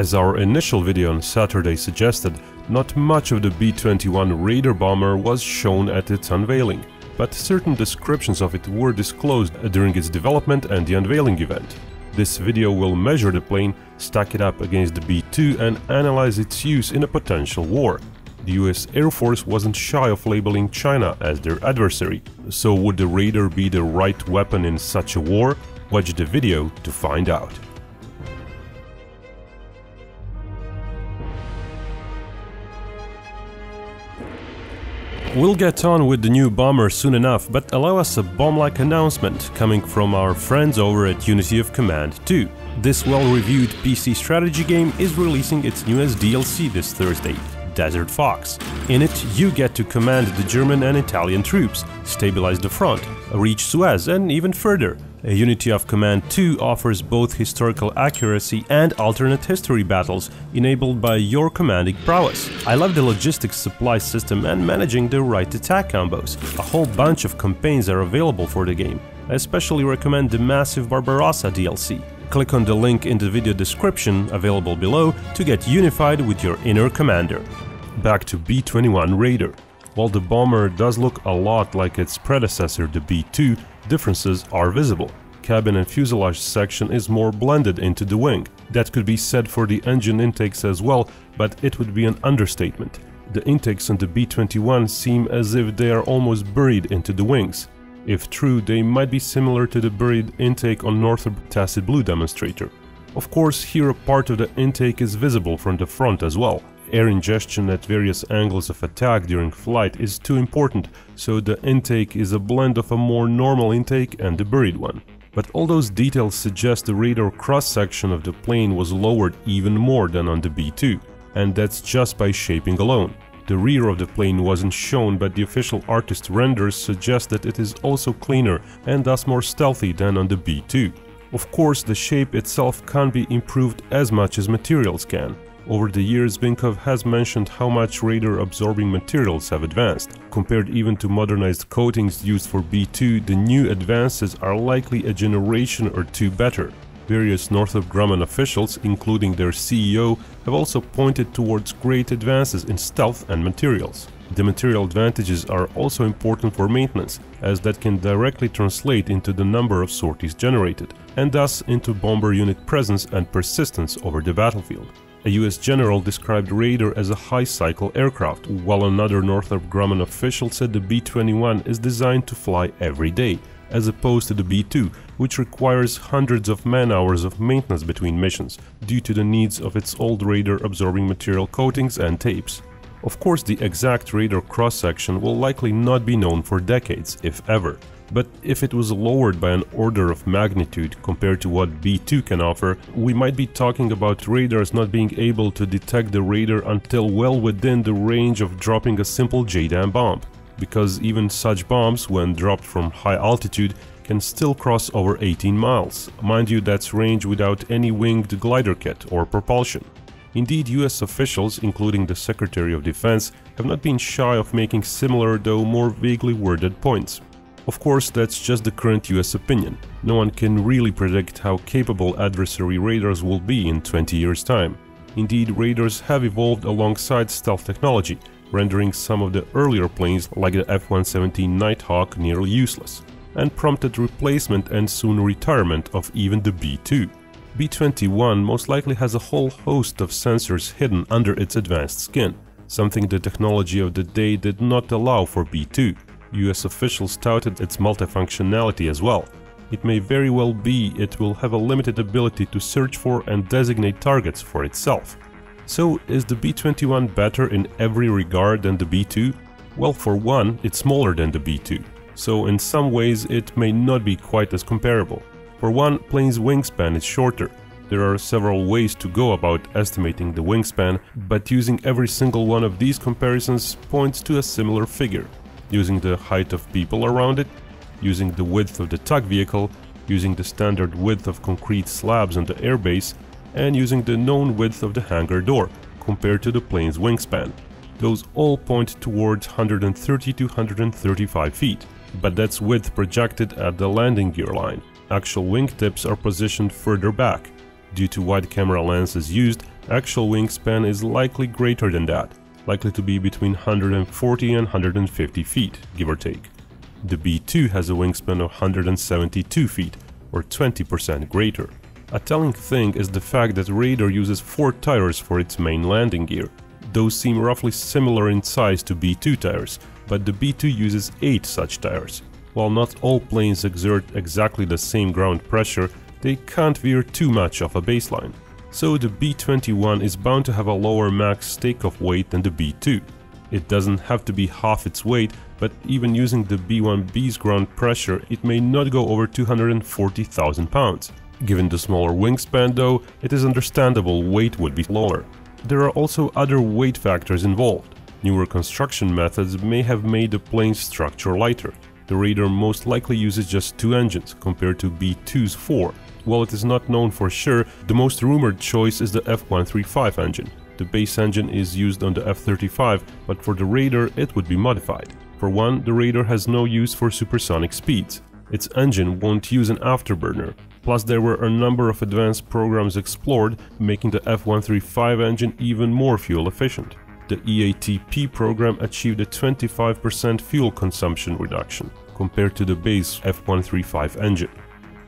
As our initial video on Saturday suggested, not much of the B-21 Raider bomber was shown at its unveiling, but certain descriptions of it were disclosed during its development and the unveiling event. This video will measure the plane, stack it up against the B-2 and analyze its use in a potential war. The US Air Force wasn't shy of labeling China as their adversary, so would the Raider be the right weapon in such a war? Watch the video to find out. We'll get on with the new bomber soon enough, but allow us a bomb-like announcement coming from our friends over at Unity of Command 2. This well-reviewed PC strategy game is releasing its newest DLC this Thursday, Desert Fox. In it, you get to command the German and Italian troops, stabilize the front, reach Suez and even further, a Unity of Command 2 offers both historical accuracy and alternate history battles enabled by your commanding prowess. I love the logistics supply system and managing the right attack combos. A whole bunch of campaigns are available for the game. I especially recommend the massive Barbarossa DLC. Click on the link in the video description available below to get unified with your inner commander. Back to B-21 Raider. While the bomber does look a lot like its predecessor the B-2, differences are visible. Cabin and fuselage section is more blended into the wing. That could be said for the engine intakes as well, but it would be an understatement. The intakes on the B-21 seem as if they are almost buried into the wings. If true, they might be similar to the buried intake on Northrop Tacit Blue demonstrator. Of course, here a part of the intake is visible from the front as well, Air ingestion at various angles of attack during flight is too important, so the intake is a blend of a more normal intake and a buried one. But all those details suggest the radar cross-section of the plane was lowered even more than on the B-2, and that's just by shaping alone. The rear of the plane wasn't shown, but the official artist renders suggest that it is also cleaner and thus more stealthy than on the B-2. Of course, the shape itself can't be improved as much as materials can. Over the years, Binkov has mentioned how much radar-absorbing materials have advanced. Compared even to modernized coatings used for B2, the new advances are likely a generation or two better. Various Northrop Grumman officials, including their CEO, have also pointed towards great advances in stealth and materials. The material advantages are also important for maintenance, as that can directly translate into the number of sorties generated, and thus into bomber unit presence and persistence over the battlefield. A US general described Raider as a high-cycle aircraft, while another Northrop Grumman official said the B-21 is designed to fly every day, as opposed to the B-2, which requires hundreds of man-hours of maintenance between missions, due to the needs of its old radar-absorbing material coatings and tapes. Of course, the exact radar cross-section will likely not be known for decades, if ever, but if it was lowered by an order of magnitude compared to what B2 can offer, we might be talking about radars not being able to detect the radar until well within the range of dropping a simple JDAM bomb, because even such bombs, when dropped from high altitude, can still cross over 18 miles. Mind you, that's range without any winged glider kit or propulsion. Indeed, US officials, including the Secretary of Defense, have not been shy of making similar though more vaguely worded points. Of course, that's just the current US opinion. No one can really predict how capable adversary radars will be in 20 years' time. Indeed, radars have evolved alongside stealth technology, rendering some of the earlier planes like the F-117 Nighthawk nearly useless, and prompted replacement and soon retirement of even the B-2. B-21 most likely has a whole host of sensors hidden under its advanced skin, something the technology of the day did not allow for B-2. US officials touted its multifunctionality as well. It may very well be it will have a limited ability to search for and designate targets for itself. So is the B-21 better in every regard than the B-2? Well, for one, it's smaller than the B-2, so in some ways it may not be quite as comparable. For one, plane's wingspan is shorter. There are several ways to go about estimating the wingspan, but using every single one of these comparisons points to a similar figure using the height of people around it, using the width of the tug vehicle, using the standard width of concrete slabs on the airbase, and using the known width of the hangar door compared to the plane's wingspan. Those all point towards 130 to 135 feet, but that's width projected at the landing gear line. Actual wingtips are positioned further back. Due to wide camera lenses used, Actual wingspan is likely greater than that, likely to be between 140 and 150 feet, give or take. The B-2 has a wingspan of 172 feet, or 20% greater. A telling thing is the fact that Raider uses 4 tires for its main landing gear. Those seem roughly similar in size to B-2 tires, but the B-2 uses 8 such tires. While not all planes exert exactly the same ground pressure, they can't veer too much off a baseline. So the B-21 is bound to have a lower max takeoff weight than the B-2. It doesn't have to be half its weight, but even using the B-1B's ground pressure, it may not go over 240,000 pounds. Given the smaller wingspan though, it is understandable weight would be lower. There are also other weight factors involved. Newer construction methods may have made the plane's structure lighter. The Raider most likely uses just two engines, compared to B-2's four. While it is not known for sure, the most rumored choice is the F-135 engine. The base engine is used on the F-35, but for the Raider it would be modified. For one, the Raider has no use for supersonic speeds. Its engine won't use an afterburner. Plus there were a number of advanced programs explored, making the F-135 engine even more fuel efficient the EATP program achieved a 25% fuel consumption reduction compared to the base F135 engine.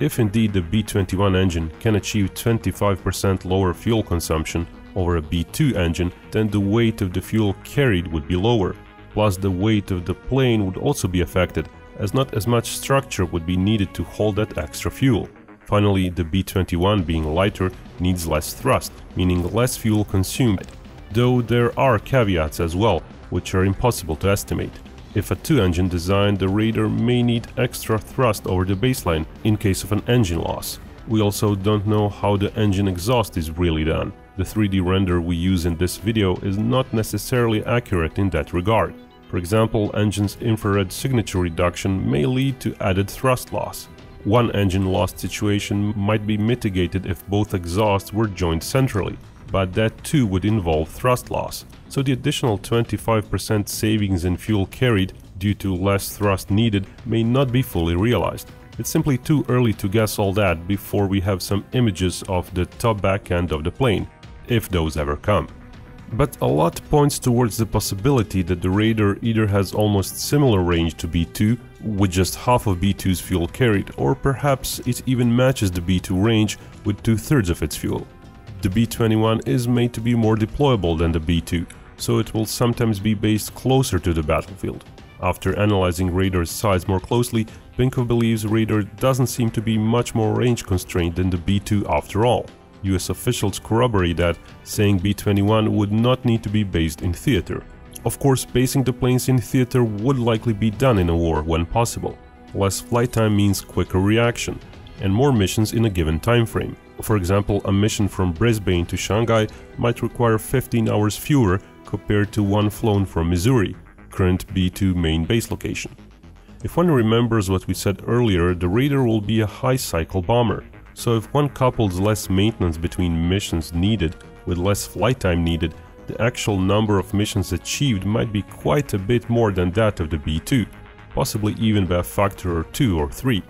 If indeed the B21 engine can achieve 25% lower fuel consumption over a B2 engine, then the weight of the fuel carried would be lower, plus the weight of the plane would also be affected, as not as much structure would be needed to hold that extra fuel. Finally, the B21 being lighter needs less thrust, meaning less fuel consumed, though there are caveats as well, which are impossible to estimate. If a two-engine design, the Raider may need extra thrust over the baseline in case of an engine loss. We also don't know how the engine exhaust is really done. The 3D render we use in this video is not necessarily accurate in that regard. For example, engine's infrared signature reduction may lead to added thrust loss. One engine loss situation might be mitigated if both exhausts were joined centrally, but that too would involve thrust loss. So the additional 25% savings in fuel carried due to less thrust needed may not be fully realized. It's simply too early to guess all that before we have some images of the top back end of the plane, if those ever come. But a lot points towards the possibility that the Raider either has almost similar range to B2, with just half of B2's fuel carried, or perhaps it even matches the B2 range with two-thirds of its fuel. The B-21 is made to be more deployable than the B-2, so it will sometimes be based closer to the battlefield. After analyzing Raider's size more closely, Binkov believes Raider doesn't seem to be much more range constrained than the B-2 after all. US officials corroborate that, saying B-21 would not need to be based in theater. Of course, basing the planes in theater would likely be done in a war when possible. Less flight time means quicker reaction, and more missions in a given time frame. For example, a mission from Brisbane to Shanghai might require 15 hours fewer compared to one flown from Missouri, current B2 main base location. If one remembers what we said earlier, the Raider will be a high-cycle bomber, so if one couples less maintenance between missions needed with less flight time needed, the actual number of missions achieved might be quite a bit more than that of the B2, possibly even by a factor or 2 or 3.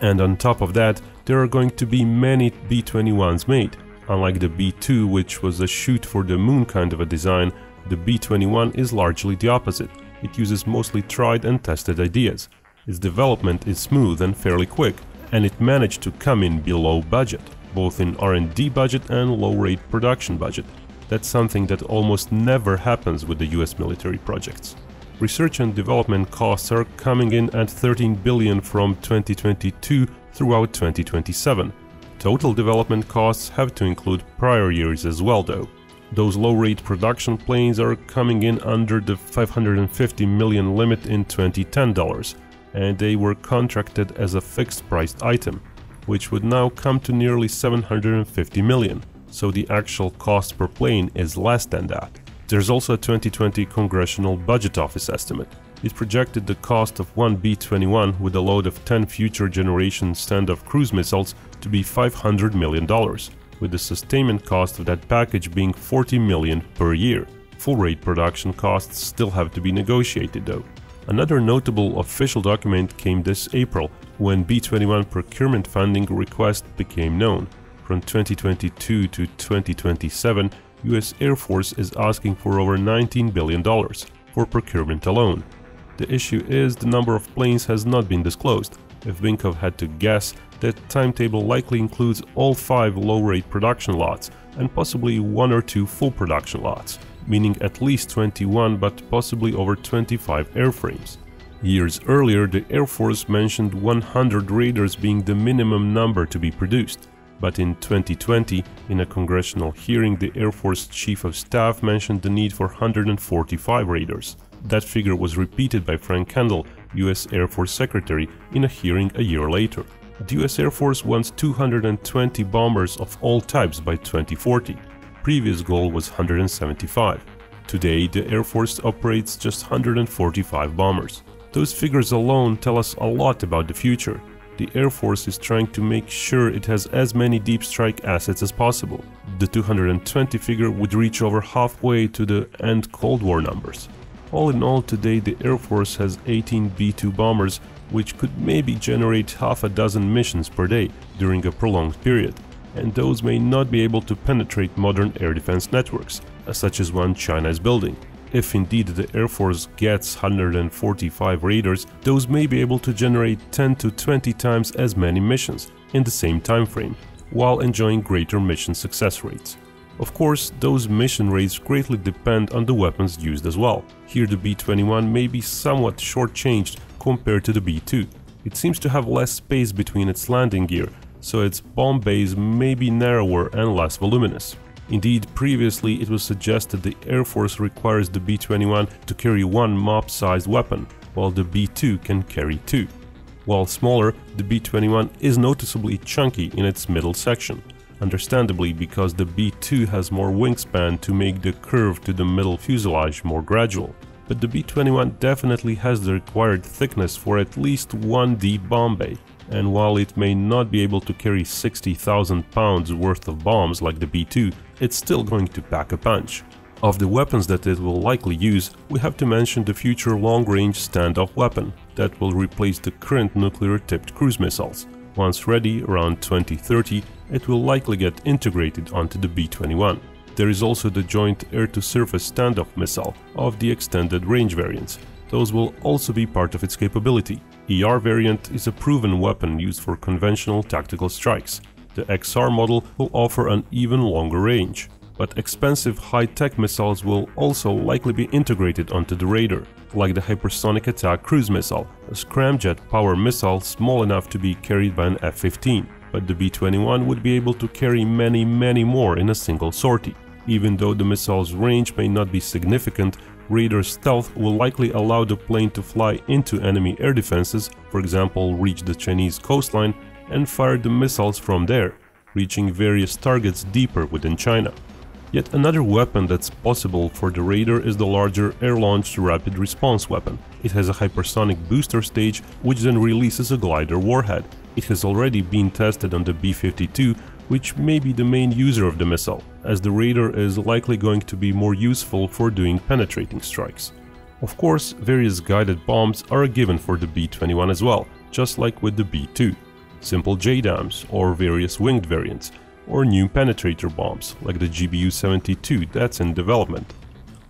And on top of that, there are going to be many B-21s made. Unlike the B-2, which was a shoot for the moon kind of a design, the B-21 is largely the opposite. It uses mostly tried and tested ideas. Its development is smooth and fairly quick, and it managed to come in below budget, both in R&D budget and low-rate production budget. That's something that almost never happens with the US military projects. Research and development costs are coming in at 13 billion from 2022 throughout 2027. Total development costs have to include prior years as well though. Those low-rate production planes are coming in under the 550 million limit in 2010 dollars, and they were contracted as a fixed-priced item, which would now come to nearly 750 million, so the actual cost per plane is less than that. There's also a 2020 Congressional Budget Office estimate. It projected the cost of one B-21 with a load of 10 future generation standoff cruise missiles to be $500 million, with the sustainment cost of that package being 40 million per year. Full-rate production costs still have to be negotiated though. Another notable official document came this April, when B-21 procurement funding request became known. From 2022 to 2027, US Air Force is asking for over $19 billion for procurement alone. The issue is the number of planes has not been disclosed. If Binkov had to guess, that timetable likely includes all five low-rate production lots and possibly one or two full production lots, meaning at least 21 but possibly over 25 airframes. Years earlier, the Air Force mentioned 100 Raiders being the minimum number to be produced. But in 2020, in a congressional hearing, the Air Force Chief of Staff mentioned the need for 145 Raiders. That figure was repeated by Frank Kendall, US Air Force Secretary, in a hearing a year later. The US Air Force wants 220 bombers of all types by 2040. Previous goal was 175. Today, the Air Force operates just 145 bombers. Those figures alone tell us a lot about the future. The Air Force is trying to make sure it has as many deep strike assets as possible. The 220 figure would reach over halfway to the end Cold War numbers. All in all, today the Air Force has 18 B-2 bombers, which could maybe generate half a dozen missions per day during a prolonged period, and those may not be able to penetrate modern air defense networks, such as one China is building. If indeed the Air Force gets 145 Raiders, those may be able to generate 10 to 20 times as many missions in the same time frame, while enjoying greater mission success rates. Of course, those mission rates greatly depend on the weapons used as well. Here the B-21 may be somewhat shortchanged compared to the B-2. It seems to have less space between its landing gear, so its bomb bays may be narrower and less voluminous. Indeed, previously it was suggested the Air Force requires the B-21 to carry one MOP-sized weapon, while the B-2 can carry two. While smaller, the B-21 is noticeably chunky in its middle section, understandably because the B-2 has more wingspan to make the curve to the middle fuselage more gradual. But the B-21 definitely has the required thickness for at least one deep bomb bay, and while it may not be able to carry 60,000 pounds worth of bombs like the B-2, it's still going to pack a punch. Of the weapons that it will likely use, we have to mention the future long-range standoff weapon that will replace the current nuclear-tipped cruise missiles. Once ready, around 2030, it will likely get integrated onto the B-21. There is also the Joint Air-to-Surface Standoff missile of the extended range variants. Those will also be part of its capability. ER variant is a proven weapon used for conventional tactical strikes. The XR model will offer an even longer range. But expensive high-tech missiles will also likely be integrated onto the Raider, like the Hypersonic Attack Cruise Missile, a scramjet power missile small enough to be carried by an F-15. But the B-21 would be able to carry many, many more in a single sortie. Even though the missile's range may not be significant, Raider's stealth will likely allow the plane to fly into enemy air defenses, for example reach the Chinese coastline, and fire the missiles from there, reaching various targets deeper within China. Yet another weapon that's possible for the Raider is the larger air-launched rapid response weapon. It has a hypersonic booster stage which then releases a glider warhead. It has already been tested on the B-52 which may be the main user of the missile, as the Raider is likely going to be more useful for doing penetrating strikes. Of course, various guided bombs are a given for the B-21 as well, just like with the B-2. Simple JDAMs or various winged variants, or new penetrator bombs like the GBU-72 that's in development.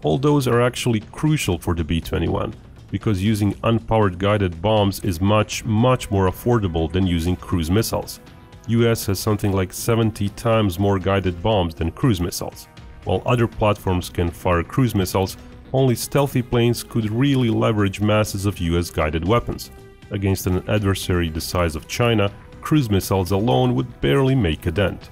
All those are actually crucial for the B-21, because using unpowered guided bombs is much, much more affordable than using cruise missiles. US has something like 70 times more guided bombs than cruise missiles. While other platforms can fire cruise missiles, only stealthy planes could really leverage masses of US guided weapons. Against an adversary the size of China, cruise missiles alone would barely make a dent.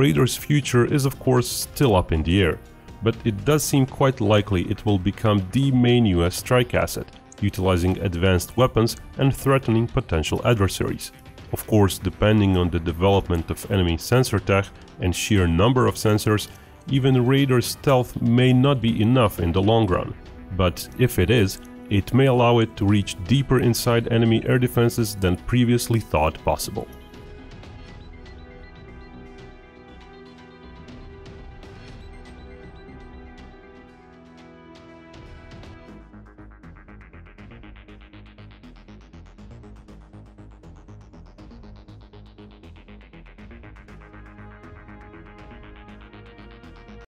Raider's future is of course still up in the air, but it does seem quite likely it will become the main US strike asset, utilizing advanced weapons and threatening potential adversaries. Of course, depending on the development of enemy sensor tech and sheer number of sensors, even Raider's stealth may not be enough in the long run. But if it is, it may allow it to reach deeper inside enemy air defenses than previously thought possible.